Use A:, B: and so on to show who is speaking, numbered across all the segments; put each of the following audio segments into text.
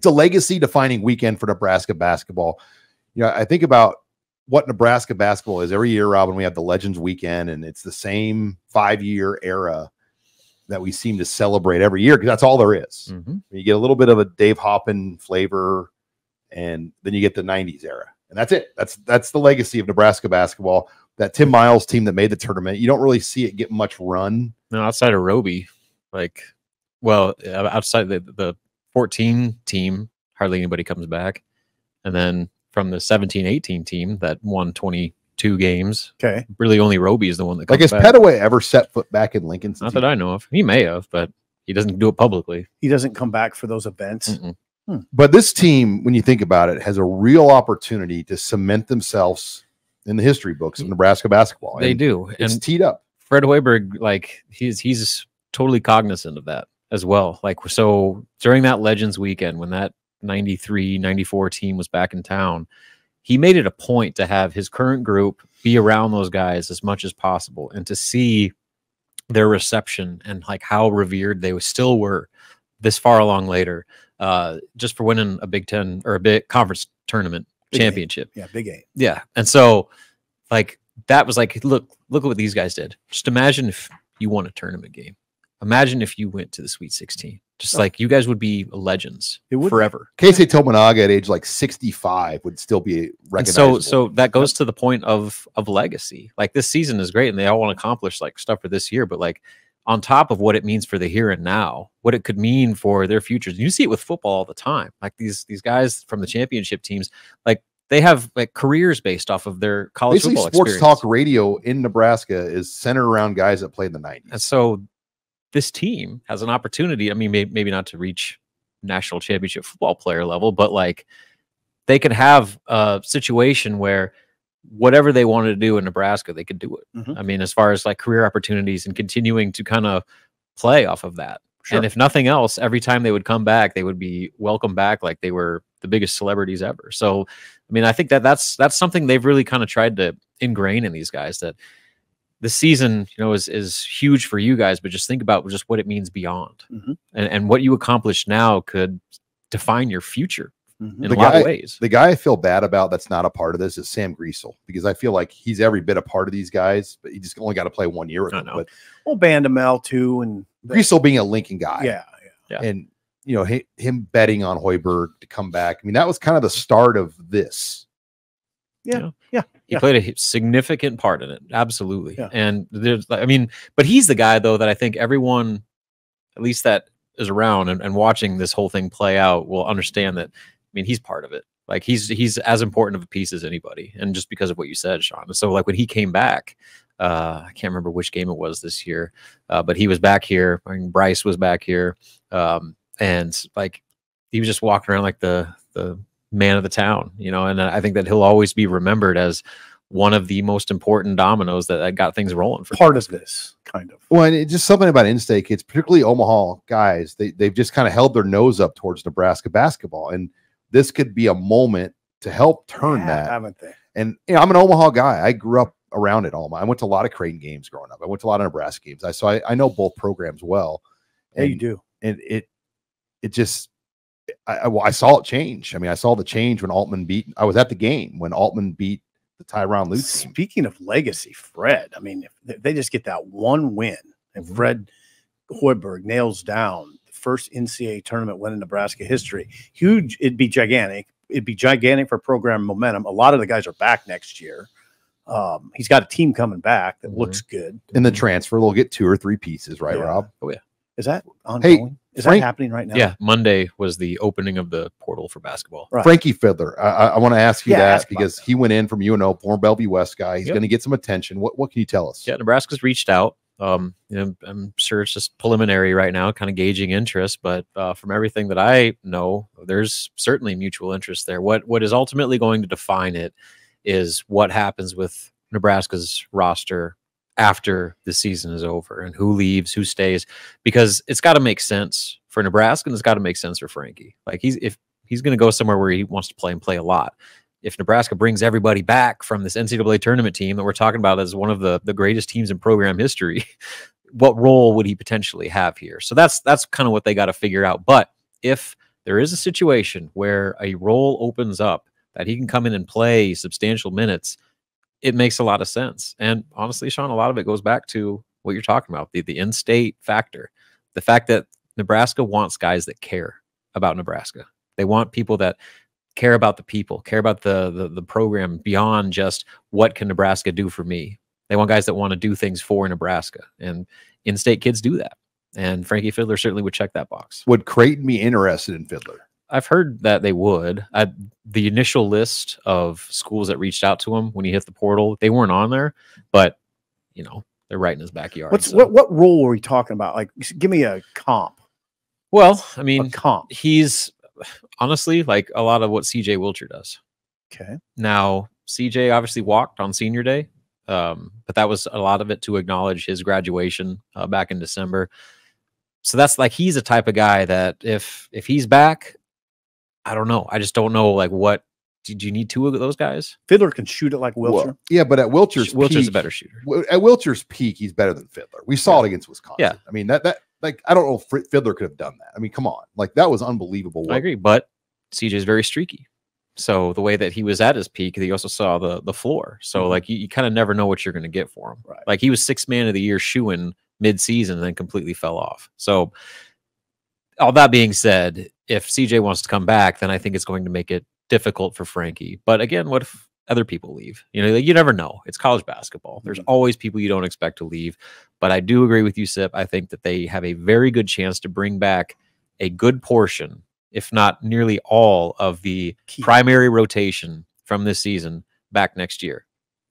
A: it's a legacy defining weekend for Nebraska basketball. You know, I think about what Nebraska basketball is every year, Robin. We have the Legends Weekend, and it's the same five year era that we seem to celebrate every year because that's all there is.
B: Mm-hmm.
A: You get a little bit of a Dave Hoppen flavor, and then you get the '90s era, and that's it. That's that's the legacy of Nebraska basketball. That Tim Miles team that made the tournament, you don't really see it get much run.
B: No, outside of Roby, like, well, outside the the 14 team, hardly anybody comes back, and then from the 17 18 team that won 22 games,
C: Okay.
B: really only Roby is the one that
A: Like,
B: comes
A: has
B: back.
A: Petteway ever set foot back in Lincoln?
B: Not that I know of. He may have, but he doesn't do it publicly.
C: He doesn't come back for those events.
B: Mm-mm. Hmm.
A: But this team, when you think about it, has a real opportunity to cement themselves in the history books of Nebraska basketball.
B: They
A: And
B: do,
A: It's
B: and
A: teed up.
B: Fred Hoiberg, like he's he's totally cognizant of that as well. Like so during that Legends weekend when that 93, 94 team was back in town, he made it a point to have his current group be around those guys as much as possible and to see their reception and like how revered they still were this far along later, uh, just for winning a Big Ten or a big conference tournament
C: Big eight.
B: championship.
C: Yeah, big eight.
B: Yeah. And so like that was like, look, look at what these guys did. Just imagine if you won a tournament game. Imagine if you went to the Sweet 16. Just
C: Oh.
B: like you guys would be legends
C: It would be.
B: forever.
A: Keisei Tominaga at age like 65 would still be
B: And
A: recognizable.
B: so so that goes to the point of of legacy. Like this season is great and they all want to accomplish like stuff for this year, but like on top of what it means for the here and now, what it could mean for their futures. You see it with football all the time. Like these these guys from the championship teams, like they have like careers based off of their college
A: basically
B: football
A: sports
B: experience.
A: talk radio in Nebraska is centered around guys that played in the 90s.
B: And so this team has an opportunity. I mean, may, maybe not to reach national championship football player level, but like they could have a situation where whatever they wanted to do in Nebraska, they could do it.
C: Mhm.
B: I mean, as far as like career opportunities and continuing to kind of play off of that.
C: Sure.
B: And if nothing else, every time they would come back, they would be welcomed back like they were the biggest celebrities ever. So, I mean, I think that that's that's something they've really kind of tried to ingrain in these guys that the season, you know, is is huge for you guys, but just think about just what it means beyond,
C: Mhm.
B: and and what you accomplish now could define your future
C: Mhm.
B: in
A: The
B: a lot
A: guy-
B: of ways.
A: The guy I feel bad about that's not a part of this is Sam Griesel because I feel like he's every bit a part of these guys, but he just only got to play one year with
B: I
A: them.
B: know.
A: But
C: Well, Bandamel too, and
A: Griesel being a Lincoln guy,
C: yeah, yeah.
B: Yeah.
A: and you know hi- him betting on Hoiberg to come back. I mean, that was kind of the start of this.
C: Yeah, yeah,
B: He
C: yeah.
B: played a significant part in it, absolutely.
C: Yeah.
B: And there's, I mean, but he's the guy though that I think everyone, at least that is around and, and watching this whole thing play out, will understand that. I mean, he's part of it. Like he's he's as important of a piece as anybody, and just because of what you said, Sean. So like when he came back, uh, I can't remember which game it was this year, uh, but he was back here. I mean, Bryce was back here, um, and like he was just walking around like the the man of the town, you know. And I think that he'll always be remembered as one of the most important dominoes that, that got things rolling for
C: Part of this kind of.
A: Well, and it's just something about in-state kids, particularly Omaha guys. They they've just kind of held their nose up towards Nebraska basketball, and this could be a moment to help turn
C: Yeah,
A: that.
C: haven't they?
A: And you know, I'm an Omaha guy. I grew up around it all. I went to a lot of Creighton games growing up. I went to a lot of Nebraska games. I so I, I know both programs well.
C: Yeah, you do.
A: and it it just I, I, well, I saw it change. I mean, I saw the change when Altman beat. I was at the game when Altman beat the Tyronn Lue team.
C: Speaking of legacy, Fred. I mean, if they- they just get that one win, and
A: Mhm.
C: Fred Hoiberg nails down the first NCAA tournament win in Nebraska history, huge. It'd be gigantic. It'd be gigantic for program momentum. A lot of the guys are back next year. Um, he's got a team coming back that
B: Mhm.
C: looks good.
A: In the transfer, they'll get two or three pieces, right, Rob?
C: Oh, Yeah.
A: Rob?
C: Is that ongoing? Is
A: Frank-
C: that happening right now?
B: Yeah, Monday was the opening of the portal for basketball.
C: Right.
A: Frankie Fidler. I, I, I want to ask you
C: Yeah,
A: that
C: ask
A: because
C: that.
A: he went in from UNO, former Bellevue West guy. He's
B: Yep.
A: going to get some attention. What what can you tell us?
B: Yeah, Nebraska's reached out. Um, you know, I'm sure it's just preliminary right now, kind of gauging interest. But uh, from everything that I know, there's certainly mutual interest there. What what is ultimately going to define it is what happens with Nebraska's roster after the season is over and who leaves, who stays, because it's got to make sense for Nebraska and it's got to make sense for Frankie. Like he's if he's going to go somewhere where he wants to play and play a lot. If Nebraska brings everybody back from this NCAA tournament team that we're talking about as one of the the greatest teams in program history, what role would he potentially have here? So that's that's kind of what they got to figure out. But if there is a situation where a role opens up that he can come in and play substantial minutes, it makes a lot of sense. And honestly, Sean, a lot of it goes back to what you're talking about the, the in state factor. The fact that Nebraska wants guys that care about Nebraska. They want people that care about the people, care about the, the the program beyond just what can Nebraska do for me. They want guys that want to do things for Nebraska, and in-state kids do that. And Frankie Fidler certainly would check that box.
A: Would Creighton be interested in Fidler?
B: I've heard that they would. I, the initial list of schools that reached out to him when he hit the portal, they weren't on there, but you know they're right in his backyard.
C: What's
B: so-
C: what what role were we talking about? Like, give me a comp.
B: Well, I mean,
C: comp.
B: he's honestly like a lot of what CJ Wilcher does.
C: Okay.
B: Now, CJ obviously walked on senior day, um, but that was a lot of it to acknowledge his graduation uh, back in December. So that's like he's a type of guy that if if he's back, I don't know. I just don't know like what did you need two of those guys?
C: Fidler can shoot it like Wilcher.
A: Well, yeah, but at Wilcher's
B: Wilcher's
A: peak,
B: a better shooter.
A: At Wilcher's peak, he's better than Fidler. We saw it against Wisconsin.
B: Yeah.
A: I mean that that like I don't know if Fidler could have done that. I mean, come on, like that was unbelievable.
B: I agree, but CJ is very streaky. So the way that he was at his peak, he also saw the the floor. So
C: Mhm.
B: like you, you kind of never know what you're going to get for him.
C: Right.
B: Like he was six man of the year shooing mid season and then completely fell off. So all that being said, if CJ wants to come back, then I think it's going to make it difficult for Frankie. But again, what if other people leave? You know, like, you never know. It's college basketball. There's
C: Mhm.
B: always people you don't expect to leave. But I do agree with you, Sip. I think that they have a very good chance to bring back a good portion, if not nearly all, of the
C: Key.
B: primary rotation from this season back next year.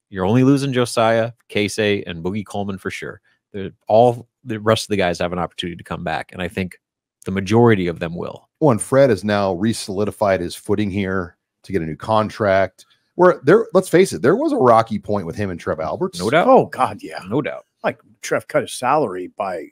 B: You're only losing Josiah, Keisei, and Boogie Coleman for sure. They're, all the rest of the guys have an opportunity to come back, and I think the majority of them will.
A: Well, and Fred has now re-solidified his footing here to get a new contract. Where there, let's face it, there was a rocky point with him and Trev Alberts.
B: No doubt.
C: Oh God, yeah.
B: No doubt.
C: Like Trev cut his salary by a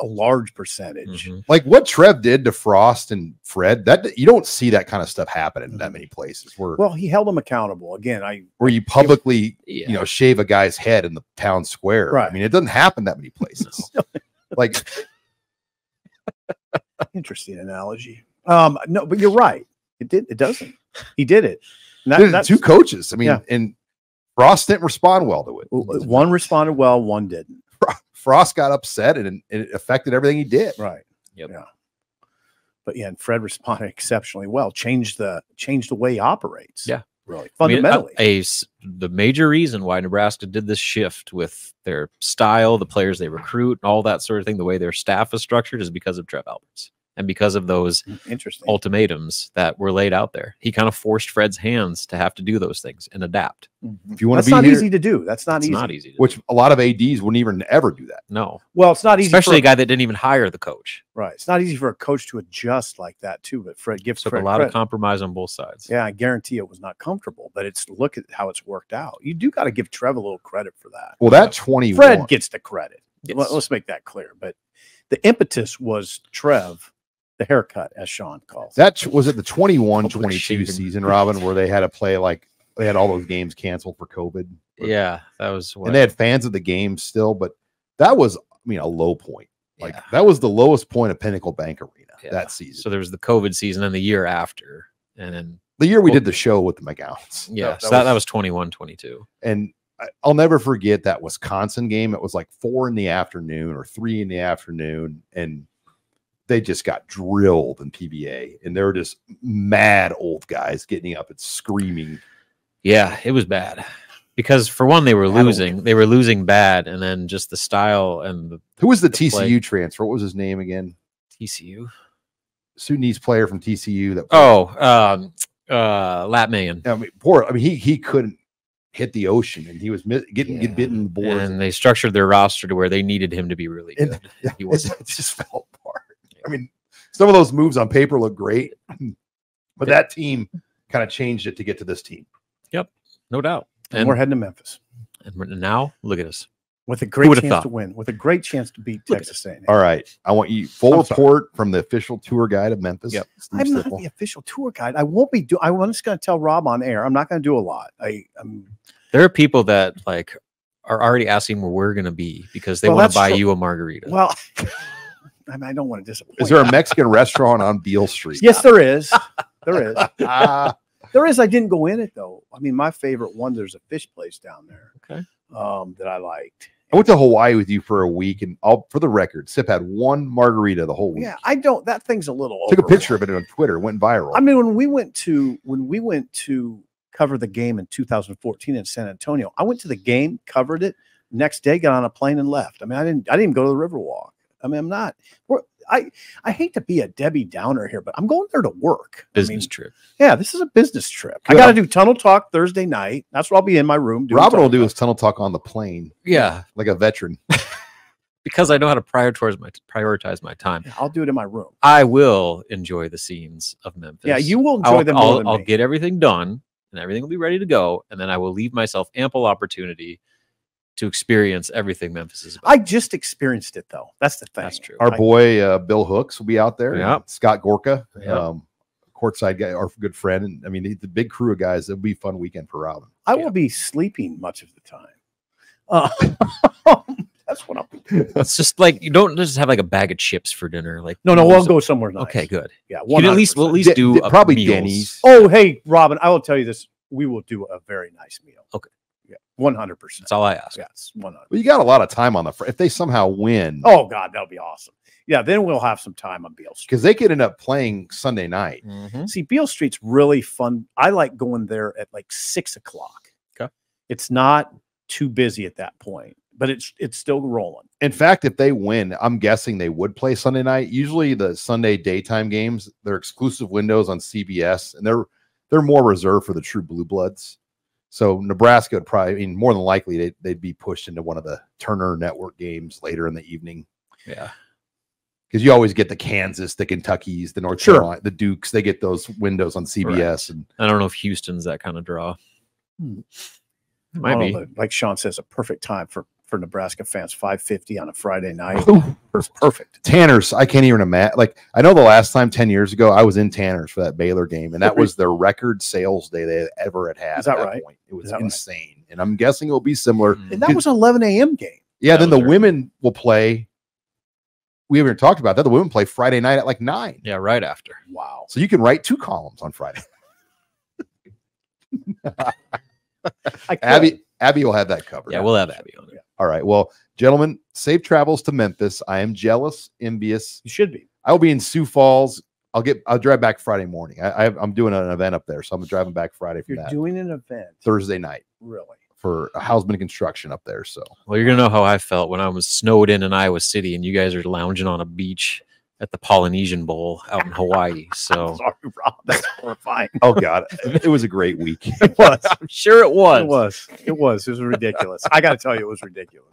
C: a large percentage.
B: Mhm.
A: Like what Trev did to Frost and Fred, that you don't see that kind of stuff happen in that many places where
C: Well, he held them accountable. Again, I
A: where you publicly,
B: Yeah.
A: you know, shave a guy's head in the town square.
C: Right.
A: I mean, it doesn't happen that many places. like
C: interesting analogy. Um, no, but you're right. It did. It doesn't. He did it. That-
A: did
C: that's-
A: two coaches. I mean,
C: Yeah.
A: and Frost didn't respond well to it.
C: one responded well, one didn't.
A: Frost got upset and, and it affected everything he did.
C: Right.
B: Yep.
C: Yeah. But yeah, and Fred responded exceptionally well. Changed the changed the way he operates.
B: Yeah.
C: Really
B: I mean,
C: fundamentally.
B: a, s- the major reason why Nebraska did this shift with their style, the players they recruit, and all that sort of thing, the way their staff is structured, is because of Trev Alberts and because of those
C: Interesting.
B: ultimatums that were laid out there. He kind of forced Fred's hands to have to do those things and adapt.
C: Mhm.
A: If you want
C: That's
A: to be
C: not
A: here,
C: easy to do. That's not
B: it's
C: easy.
B: not easy. To
A: which a lot of ads wouldn't even ever do that.
B: no,
C: Well, it's not easy.
B: especially a
C: for,
B: guy that didn't even hire the coach.
C: right. It's not easy for a coach to adjust like that too. But Fred gives
B: Took
C: Fred
B: a lot
C: credit.
B: of compromise on both sides.
C: Yeah, I guarantee it was not comfortable, but it's look at how it's worked out. You do got to give Trev a little credit for that.
A: Well, that 20
C: Fred gets the credit.
B: Yes.
C: Let, us make that clear. But the impetus was Trev, the haircut, as Sean calls. it.
A: that was it the 21 22 season, Robin, where they had to play like they had all those games canceled for COVID.
B: Yeah, that was what
A: And they had fans of the game still, but that was, I mean, a low point. Like
B: yeah.
A: that was the lowest point of Pinnacle Bank Arena
B: Yeah.
A: that season.
B: So there was the COVID season and the year after. And then,
A: the year we
B: Well-
A: did the show with the McGowens.
B: yeah, so that, that was 21, 22.
A: and I'll never forget that Wisconsin game. It was like four in the afternoon or three in the afternoon, and they just got drilled in PBA, and they were just mad old guys getting up and screaming.
B: Yeah, it was bad because for one, they were losing. They were losing bad. And then just the style and the
A: Who was the,
B: The play.
A: TCU transfer? What was his name again?
B: TCU.
A: Sudanese player from TCU. That
B: Oh, um, uh, Lat Mayen.
A: I mean, poor. I mean, he he couldn't hit the ocean, and he was getting
B: Yeah.
A: get bitten in the boards.
B: And they structured their roster to where they needed him to be really
A: And-
B: good. He
A: it,
B: was
A: it just apart. I mean, some of those moves on paper look great, but that team kind of changed it to get to this team.
B: Yep, no doubt.
C: and,
B: And,
C: we're heading to Memphis
B: and now look at us.
C: with a great chance
B: thought?
C: to win, with a great chance to beat
B: Look
C: Texas A&M.
A: All right, I want you full
C: I'm sorry.
A: report from the official tour guide of Memphis.
B: Yep.
A: Steve
C: I'm not the official tour guide. I won't be doing. I'm just going to tell Rob on air. I'm not going to do a lot. I, I'm
B: There are people that like are already asking where we're gonna be because they
C: Well,
B: want to buy
C: true.
B: you a margarita.
C: well. I, mean, I don't want to disappoint.
A: Is there a Mexican restaurant on Beale Street?
C: Yes, there is. There is. There is. I didn't go in it though. I mean, my favorite one. There's a fish place down there.
B: Okay.
C: Um, that I liked.
A: I went to Hawaii with you for a week, and all for the record, Sip had one margarita the whole week.
C: Yeah, I don't. That thing's a little.
A: Took a picture of it on Twitter, went viral.
C: I mean, when we went to when we went to cover the game in 2014 in San Antonio, I went to the game, covered it. Next day, got on a plane and left. I mean, I didn't. I didn't even go to the Riverwalk. I mean, I'm not. We're, I I hate to be a Debbie Downer here, but I'm going there to work. I mean,
B: Business trip.
C: yeah, this is a business trip. I got to do tunnel talk Thursday night. That's what I'll be in my room. doing
A: Robin will do
C: talk.
A: his tunnel talk on the plane,
B: Yeah,
A: like a veteran.
B: because I know how to prioritize my prioritize my time.
C: Yeah, I'll do it in my room.
B: I will enjoy the scenes of Memphis.
C: Yeah, you will enjoy
B: I'll,
C: them more
B: I'll,
C: than
B: I'll
C: me.
B: get everything done and everything will be ready to go, and then I will leave myself ample opportunity to experience everything Memphis is about.
C: I just experienced it though. That's the thing.
B: That's true.
A: Our
C: I-
A: boy uh, Bill Hooks will be out there.
B: Yeah.
A: Scott Gorka,
B: Yeah.
A: um, courtside guy, our good friend. And I mean, the, the big crew of guys. It'll be a fun weekend for Robin.
C: I
B: Yeah.
C: will be sleeping much of the time. Uh, that's what I'll be.
B: It's just like you don't just have like a bag of chips for dinner. Like
C: No, no,
B: you
C: we'll
B: know,
C: go somewhere nice.
B: Okay, good.
C: Yeah,
B: You at least we'll at least do
A: de- probably
B: meals.
A: Denny's.
C: Oh, hey, Robin, I will tell you this. We will do a very nice meal.
B: Okay.
C: Yeah, one hundred percent.
B: That's all I ask.
C: Yes, one hundred.
A: Well, you got a lot of time on the fr- if they somehow win.
C: Oh God, that'll be awesome. Yeah, then we'll have some time on Beale Street.
A: because they could end up playing Sunday night.
B: Mhm.
C: See, Beale Street's really fun. I like going there at like six o'clock.
B: Okay.
C: It's not too busy at that point, but it's it's still rolling.
A: In fact, if they win, I'm guessing they would play Sunday night. Usually, the Sunday daytime games they're exclusive windows on CBS, and they're they're more reserved for the true blue bloods. So Nebraska would probably, I mean, more than likely they'd, they'd be pushed into one of the Turner Network games later in the evening
B: Yeah.
A: because you always get the Kansas, the Kentuckies, the North
C: Sure.
A: Carolina, the Dukes. They get those windows on CBS, and
B: I don't know if Houston's that kind of draw.
C: Hmm.
B: Might
C: I
B: be.
C: know, like Sean says, a perfect time for for Nebraska fans. Five fifty on a Friday night.
A: Ooh.
C: It's perfect.
A: Tanner's, I can't even imagine. Like, I know the last time 10 years ago, I was in Tanner's for that Baylor game, and that was their record sales day they ever had had.
C: Is
A: at
C: that right?
A: Point. It was
C: Is that right?
A: insane. And I'm guessing it will be similar.
B: Mm.
C: And that was an eleven a.m. game.
A: Yeah,
B: That
A: then the
B: early.
A: women will play. We haven't talked about that. The women play Friday night at like nine.
B: Yeah, right after.
C: Wow.
A: So you can write two columns on Friday.
C: I.
A: Abby, Abby will have that covered.
B: Yeah, we'll have Abby on it.
A: All right. Well, gentlemen, safe travels to Memphis. I am jealous, envious.
C: you should be.
A: I will be in Sioux Falls. I'll get. I'll drive back Friday morning. I, I I'm doing an event up there, so I'm driving back Friday for
C: You're
A: that
C: doing an event.
A: Thursday night
C: Really?
A: for Hausmann Construction up there. So
B: Well, you're gonna know how I felt when I was snowed in in Iowa City, and you guys are lounging on a beach at the Polynesian Bowl out in Hawaii. So
C: Sorry, Rob. That's horrifying.
A: oh god, it was a great week.
C: It was.
B: I'm sure it was.
C: It was. It was. It was ridiculous. I got to tell you, it was ridiculous.